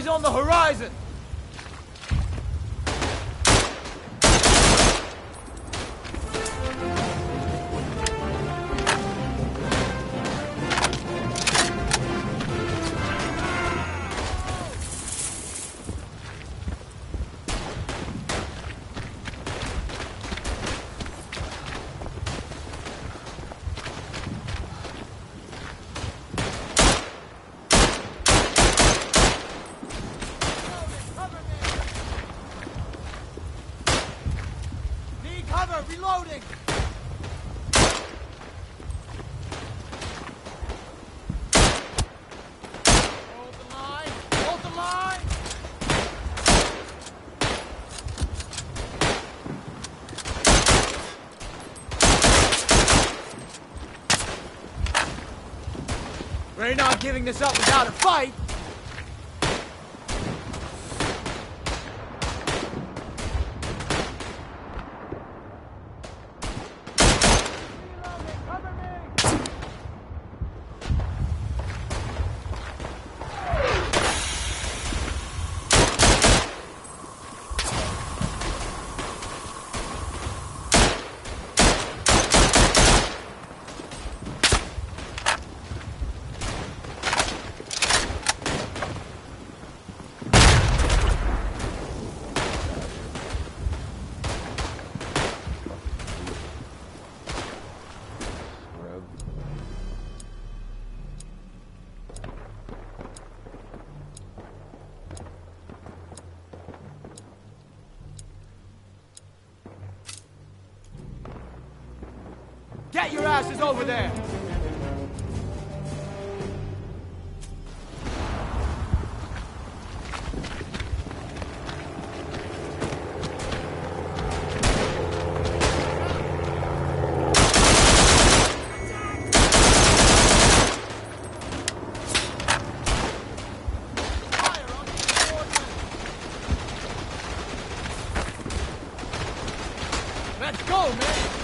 Eyes on the horizon! Reloading! We're not giving this up without a fight! Get your asses over there! Let's go, man!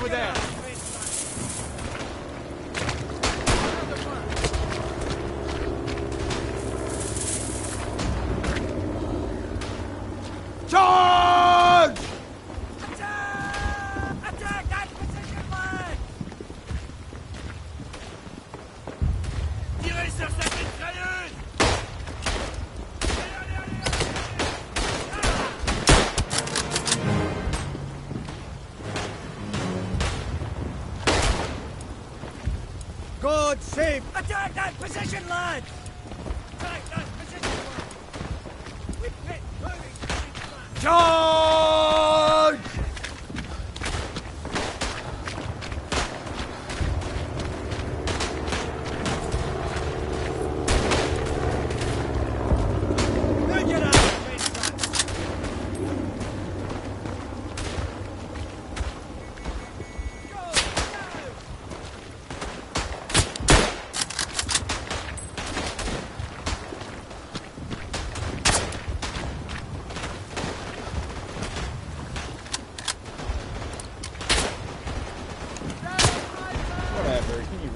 Over there! Charge! Attack that position line! Tirez sur cette mitrailleuse! Save! Attack that position line! Attack that position line! We've hit moving! Charge!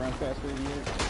run faster than you.